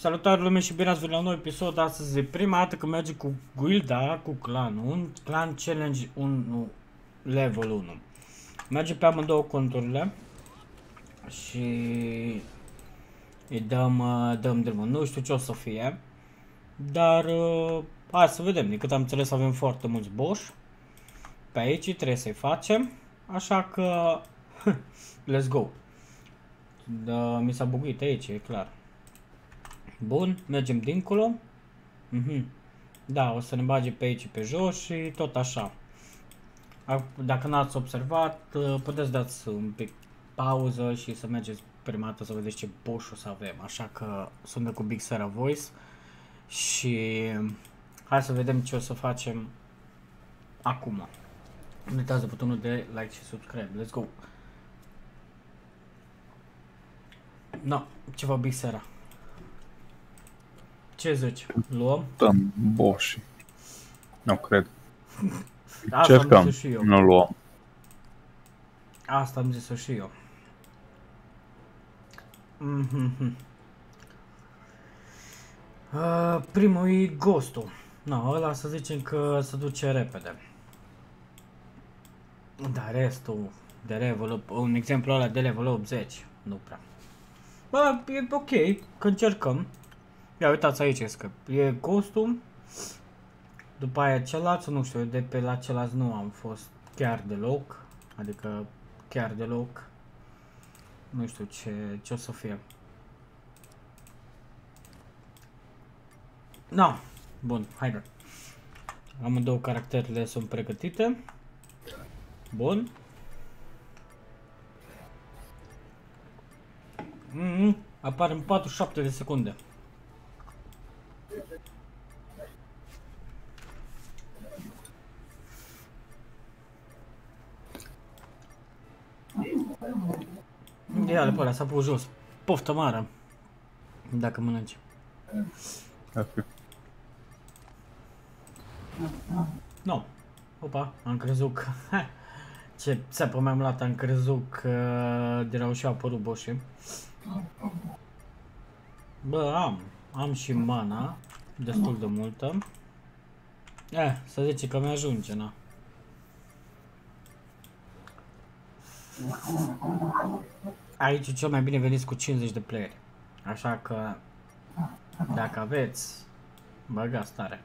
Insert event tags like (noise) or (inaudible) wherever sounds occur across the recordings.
Salutare lume și bine ați venit la un nou episod. Astăzi e prima dată când merge cu guilda, cu clanul, un clan challenge 1, level 1. Merge pe amândouă conturile și îi dăm, uh, dăm drumul. Nu știu ce o să fie, dar uh, hai să vedem. De cât am înțeles avem foarte mulți boși pe aici, trebuie să-i facem. Așa că, (laughs) let's go. Da, mi s-a buguit aici, e clar. Bun, mergem dincolo. Mhm. Da, o să ne bage pe aici pe jos și tot așa. Dacă n-ați observat, uh, puteți dați un pic pauză și să mergeți prima dată să vedeți ce boș o să avem. Așa că sunt cu Big Sera Voice și hai să vedem ce o să facem acum. Nu uitați de butonul de like și subscribe. Let's go! No, ceva Big Sera. Ce zici? Luăm? Dăm boși. Nu cred. Asta am Cercăm, zis și eu. nu luăm. Asta am zis-o și eu. Mhm. Uh, primul e Ghostul. No, ăla să zicem că se duce repede. Dar restul de level, up- un exemplu ăla de level 80, nu prea. Bă, e ok, că încercăm. Ia uitați aici, că e Ghostul. După aia celălalt, nu știu, de pe la celălalt nu am fost chiar deloc. Adică chiar deloc. Nu știu ce, ce o să fie. No, bun, haide. Amândouă caracterele sunt pregătite. Bun. Mm, apare în 47 de secunde. Ia-le pe ăla, s-a pus jos. Poftă mare. Dacă mănânci. Ar fi. Nu. Opa, am crezut că... (laughs) Ce țepă mi-am luat, am crezut că erau și apărut boșii. Bă, am. Am și mana. Destul de multă. Eh, să zice că mi-ajunge, na. Aici cel mai bine veniți cu 50 de playeri. Așa că, dacă aveți, băgați tare.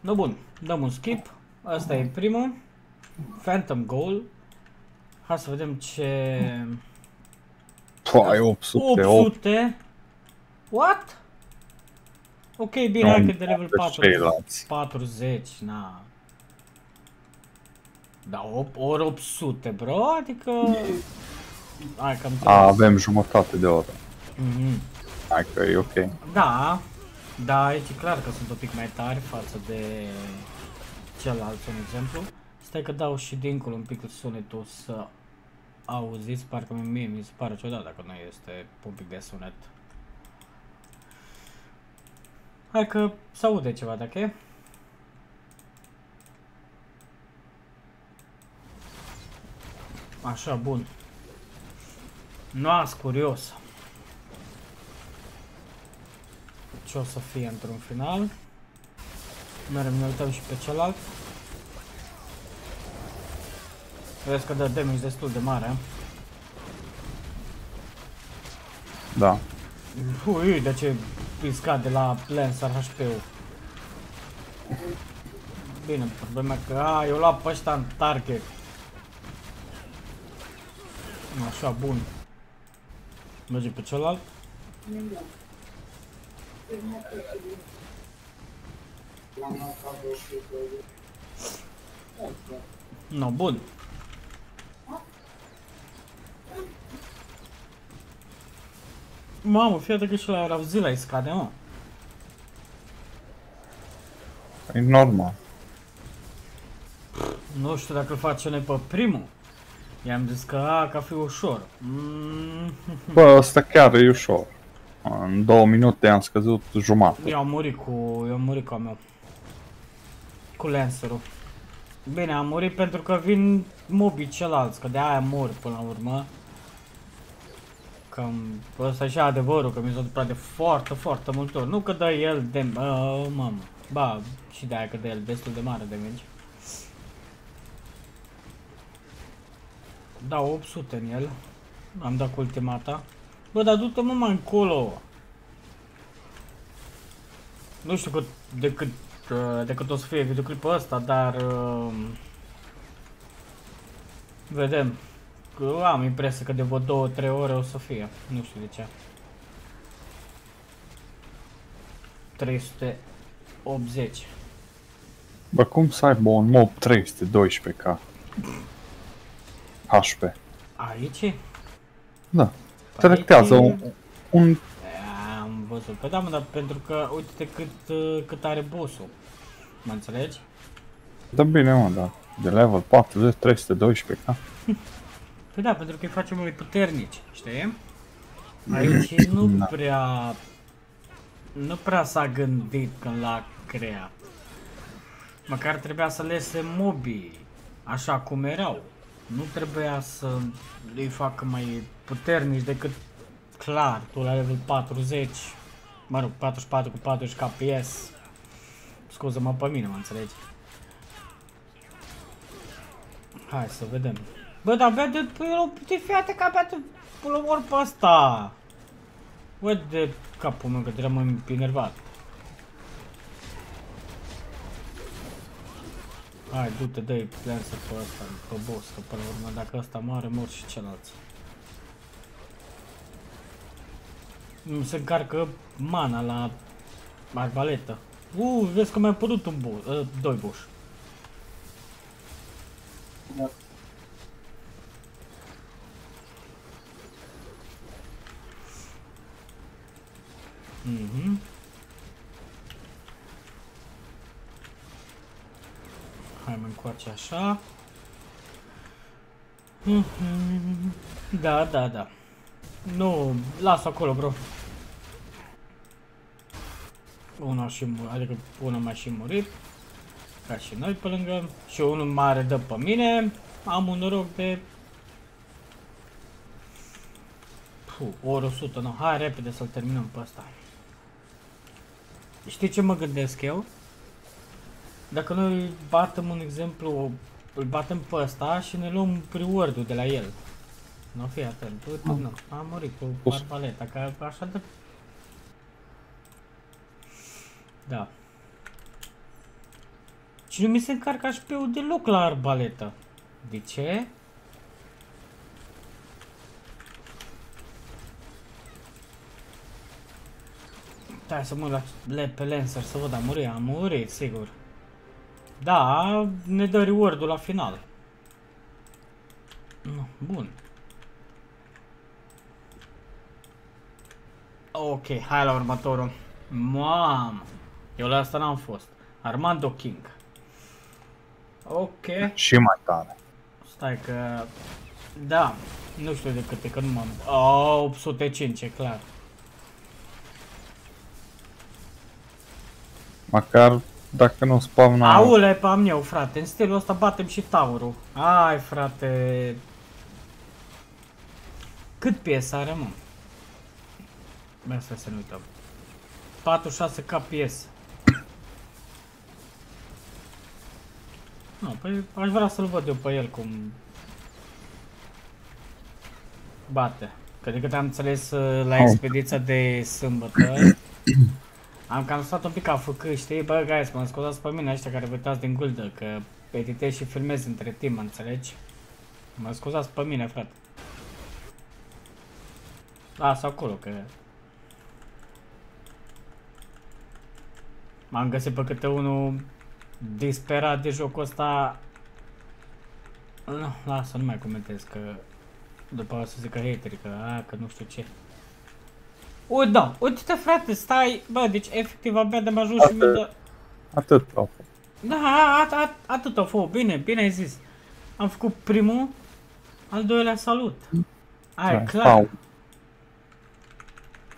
No bun, dăm un skip. Asta e primul. Phantom Goal. Hai să vedem ce... Păi, 800, 8. 800? What? Ok, bine, hai că de level 4, ceilalți. 40, na. Da, 8, ori 800, bro, adică... Hai că A, avem jumătate de oră. Mhm. Hai că e ok. Da, da, aici e clar că sunt un pic mai tari față de celălalt, un exemplu. Stai că dau și dincolo un pic sunetul să auziți, parcă mie mi se pare ciudat dacă nu este un pic de sunet. Hai că se aude ceva, dacă e. Așa, bun. Nu curios. ce o să fie într-un final. Merem, ne uităm și pe celălalt. Vezi că dă damage destul de mare. Da. Ui, de ce îi scade la Lancer HP-ul. Bine, problema e că, a, eu luat pe ăștia în target. Așa, bun. Merge pe celălalt. No, bun. Mamă, fii atent că și la Ravzila îi scade, mă. E normal. Nu știu dacă îl face noi pe primul. I-am zis că, a, că a fi ușor. Mm, Bă, asta chiar e ușor. În două minute am scăzut jumătate. eu am murit cu, eu am murit cu a meu. Cu Lancerul. Bine, am murit pentru că vin mobii celalți, că de aia mor până la urmă. cam... Ăsta și adevărul, că mi s-a întâmplat de foarte, foarte multe ori. Nu că dă el de... Uh, mamă. Ba, și de aia că dă el destul de mare de damage. Da, 800 în el. Am dat cu ultimata. Bă, dar du-te mă mai încolo. Nu știu cât, de cât, uh, de cât o să fie videoclipul ăsta, dar... Uh, vedem. Că am impresia că de vreo 2-3 ore o să fie. Nu știu de ce. 380. Bă, cum să aibă un mob 312k? HP. Aici? Da. Păi Selectează aici- un, un... Am văzut. Păi da, mă, dar pentru că uite cât, uh, cât are bossul. Mă înțelegi? Da bine, mă, da. De level 40, 312k. (laughs) Păi da, pentru că îi facem mai puternici, știi? Aici (clears throat) nu Da. prea... Nu prea s-a gândit când l-a creat. Măcar trebuia să lese mobii așa cum erau. Nu trebuia să îi facă mai puternici decât clar, tu la level 40, mă rog, 44 cu 40 KPS. Scuză-mă pe mine, mă înțelegi? Hai să vedem. Bă, dar abia de păi el de fiate că abia de până ori pe asta. Bă, de capul meu, că deja m-am enervat. Hai, du-te, dă-i Lancer pe ăsta, pe boss, că până la urmă dacă ăsta moare, mor și celălalt. Nu se încarcă mana la arbaletă. Uh, vezi că mi-a apărut un boss, uh, doi boss. Mhm. Hai mă încoace așa. Mhm. Da, da, da. Nu, las acolo, bro. Una și mu- adică una mai și murit. Ca și noi pe lângă. Și unul mare dă pe mine. Am un noroc de... Puh, ori 100, nu. Hai repede să-l terminăm pe ăsta. Știi ce mă gândesc eu? Dacă noi îl batem un exemplu, îl batem pe ăsta și ne luăm reward-ul de la el. Nu fii atent, uite, nu, a murit cu Pus. arbaleta, că așa de... Da. Și nu mi se încarcă HP-ul deloc la arbaletă. De ce? Stai să mă la le pe Lancer să văd, a murit, a murit, sigur. Da, ne dă reward-ul la final. Nu, bun. Ok, hai la următorul. Mamă, eu la asta n-am fost. Armando King. Ok, Și mai tare. stai că... Da, nu știu de câte, că nu m-am... Oh, 805, e clar. Măcar dacă nu spawna... Aule, pe am eu, frate, în stilul ăsta batem și taurul. Ai, frate. Cât piesă are, mă? Bă, să să ne uităm. 46k piesă. Nu, păi aș vrea să-l văd eu pe el cum bate. Că de cât am înțeles uh, la Oh. expediția de sâmbătă, am cam stat un pic a făcă, știi, bă, guys, mă scuzați pe mine ăștia care vă uitați din guldă, că editez și filmez între timp, mă înțelegi? Mă scuzați pe mine, frate. Lasă acolo, că... M-am găsit pe câte unul disperat de jocul ăsta. Nu, lasă, nu mai comentez, că după o să zică haterii, că, a, că nu știu ce. Uite, da, uite-te frate, stai, bă, deci efectiv abia de-am ajuns și mi-a dat... Atât au fost. Da, at, at, atât a fost, bine, bine ai zis. Am făcut primul, al doilea salut. Ai, Da, clar. pau-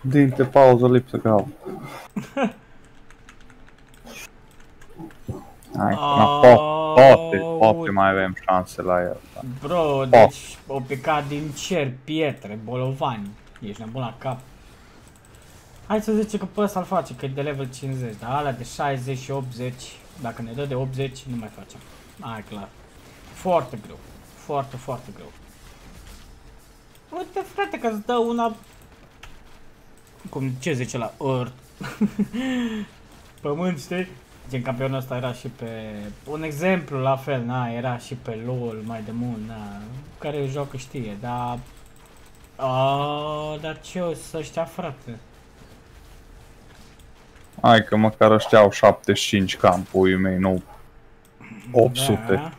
Dintre pauză lipsă grau. Hai, Oh, na, po- poate, poate uite. mai avem șanse la el. Da. Bro, deci o picat din cer pietre, bolovani. Ești nebun la cap. Hai să zicem că pe ăsta l face, că e de level 50, dar alea de 60 și 80, dacă ne dă de 80, nu mai facem. Ai clar. Foarte greu. Foarte, foarte greu. Uite frate că îți dă una... Cum, ce zice la Earth? (laughs) Pământ, știi? Gen campionul ăsta era și pe... Un exemplu la fel, na, era și pe LOL mai de mult, na, care joacă știe, dar... Aaaa, dar ce o să știa, frate? Hai că măcar ăștia au 75 campurii mei, nu 800. Da.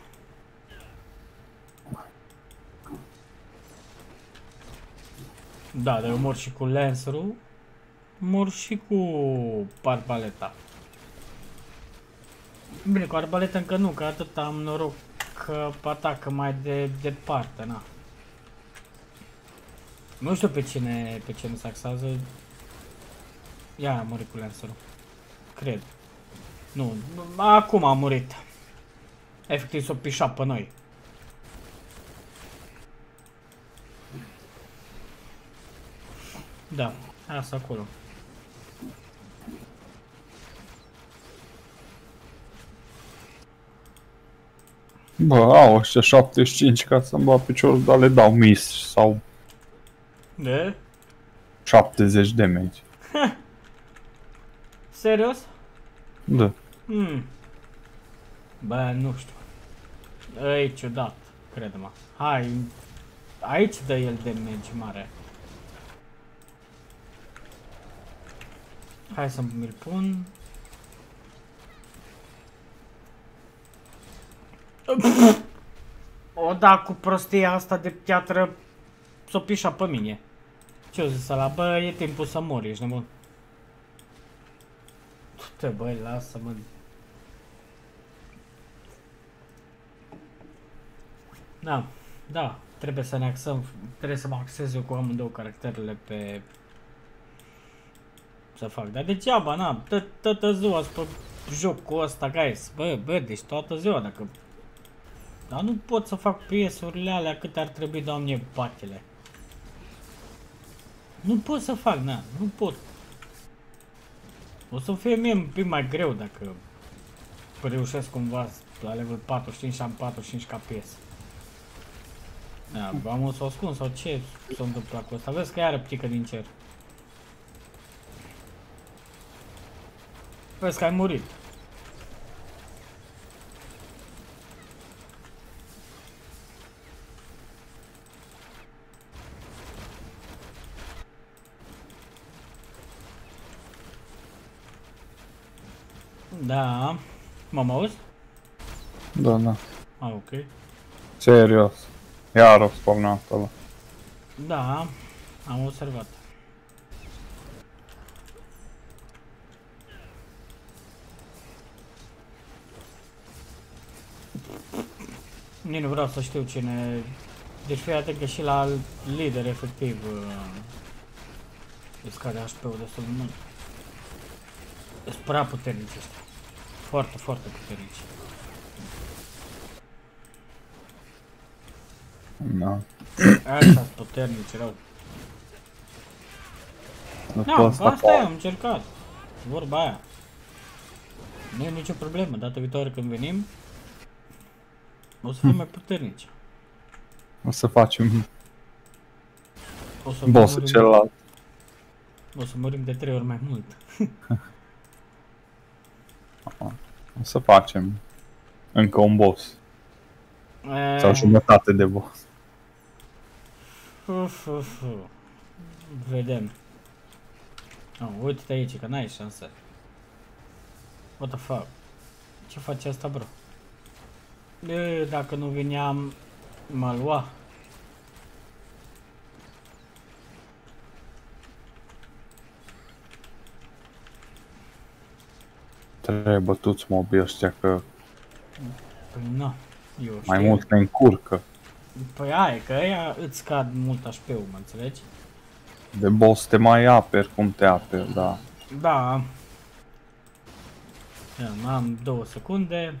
Da, dar eu mor și cu Lancerul, mor și cu arbaleta. Bine, cu arbaleta încă nu, că atât am noroc că atacă mai de departe, na. Nu știu pe cine, pe cine se axează. Ia a murit cu Lancerul. Cred. Nu, acum a murit. Efectiv s-o pișat pe noi. Da, asta acolo. Bă, au ăștia 75 ca să-mi bat piciorul, dar le dau miss sau De? 70 de meci. Serios? Da. Hmm. Bă, nu știu. E ciudat, crede-mă. Hai, aici dă el damage mare. Hai să mi-l pun. O, da, cu prostia asta de piatră s-o pișa pe mine. Ce-o zis ăla? Bă, e timpul să mori, ești nebun. Du-te, băi, lasă-mă. Da, da, trebuie să ne axăm, trebuie să mă axez eu cu amândouă caracterele pe să fac. Dar degeaba, na, toată ziua pe jocul ăsta, guys. Bă, bă, deci toată ziua, dacă... Dar nu pot să fac PS-urile alea cât ar trebui, doamne, batele. Nu pot să fac, na, nu pot. O să fie mie un pic mai greu dacă reușesc cumva la level 45 și am 45 KPS. Da, am să o ascund sau ce s-a întâmplat cu asta? Vezi că iară ptică din cer. Vezi că ai murit. Da. M-am auz? Da, da. Ah, ok. Serios. Iar o spawna ăla. Da, am observat. Nici nu vreau să știu cine... Deci fii atent că și la lider efectiv uh, îți scade HP-ul destul de mult. Sunt prea puternici ăștia. Foarte, foarte puternici. Da. Așa sunt puternici rău. Nu Da, pot să asta e, fac. am încercat. Vorba aia. Nu e nicio problemă, data viitoare când venim, o să fim mai puternici. O să facem O să bossul murim- celălalt. O să murim de trei ori mai mult. (laughs) O să facem încă un boss. E, Sau jumătate de boss. uf, uf, uf. Vedem. Oh, uite-te aici, că n-ai șansă. What the fuck? Ce face asta, bro? E, dacă nu veneam, mă lua. Trebuie bătuți mobii ăștia că Păi nu, eu mai știu. mult ne încurcă. Păi aia e, că ăia îți scad mult HP-ul, mă înțelegi? De boss te mai aperi cum te aperi, da. Da. Ia, mai am două secunde.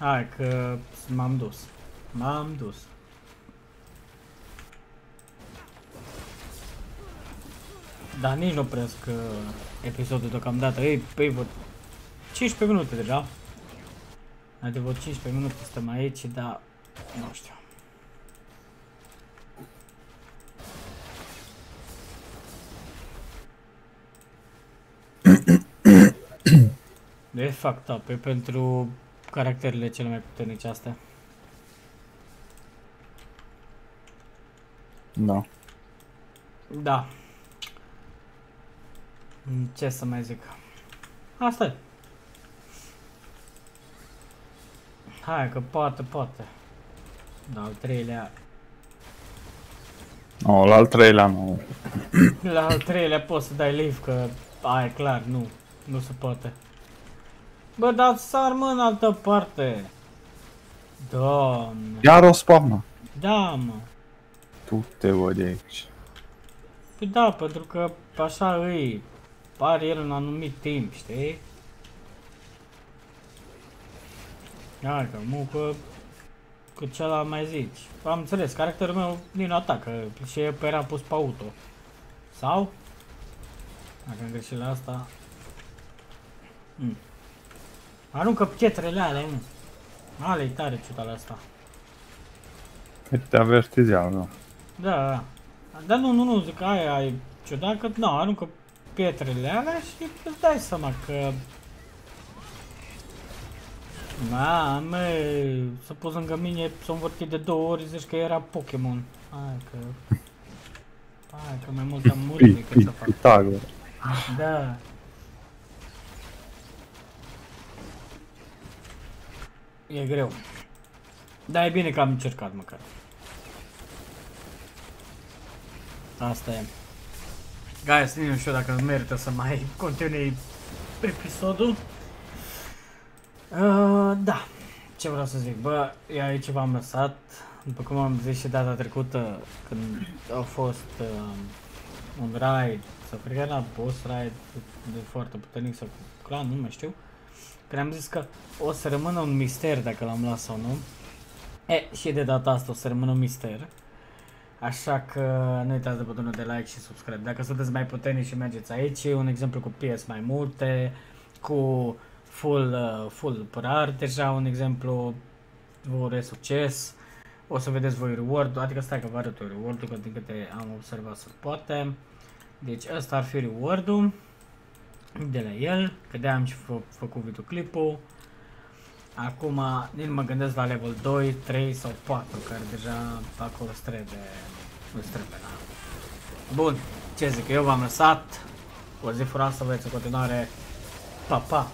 Hai că m-am dus. M-am dus. Dar nici nu opresc uh, episodul deocamdată. Ei, pe vreo 15 minute deja. Adică vreo 15 minute stăm aici, dar nu știu. E fucked up, e pentru caracterele cele mai puternice astea. Da. Da. Mm, Ce să mai zic? Asta e. Hai că poate, poate. Da, al treilea. O, la al treilea nu. La al treilea poți să dai live că ai clar, nu. Nu se poate. Bă, dar sar mă în altă parte. Doamne. Iar o spamnă. Da, mă. Tu te văd de aici. Păi da, pentru că așa îi pare el un anumit timp, știi? Hai că mucă cu celălalt mai zici. Am înțeles, caracterul meu nici nu atacă și e pe era pus pe auto. Sau? Dacă am greșit la asta. Mm. Aruncă pietrele alea, mă. Ale tare ciudale asta. Te avertizează. Da, da. Dar nu, nu, nu, zic că aia e ciudat că, nu, aruncă pietrele alea și îți dai seama că... Mamă, să pus lângă mine, s-a învârtit de două ori, zici că era Pokémon. Hai că... (laughs) Hai că mai mult am murit decât să fac. Pitagora. Da. E greu. Dar e bine că am încercat măcar. Asta e. Guys, nu știu dacă merită să mai continui episodul. Uh, da. Ce vreau să zic? Bă, eu aici v-am lăsat. După cum am zis și data trecută, când a fost uh, un raid, sau cred că era boss raid de foarte puternic sau cu clan, nu mai știu. Când am zis că o să rămână un mister dacă l-am luat sau nu. E, și de data asta o să rămână un mister. Așa că nu uitați de butonul de like și subscribe. Dacă sunteți mai puternici și mergeți aici, un exemplu cu PS mai multe, cu full, uh, full părar, deja un exemplu, vă urez succes. O să vedeți voi reward adică stai că vă arăt eu reward-ul, că din câte am observat să poate. Deci ăsta ar fi reward-ul de la el, că de am și fă, făcut videoclipul. Acum nici nu mă gândesc la level 2, 3 sau 4, care deja acolo îți trebuie, îți trebuie, da. Bun, ce zic, eu v-am lăsat, o zi frumoasă, aveți în continuare, pa, pa!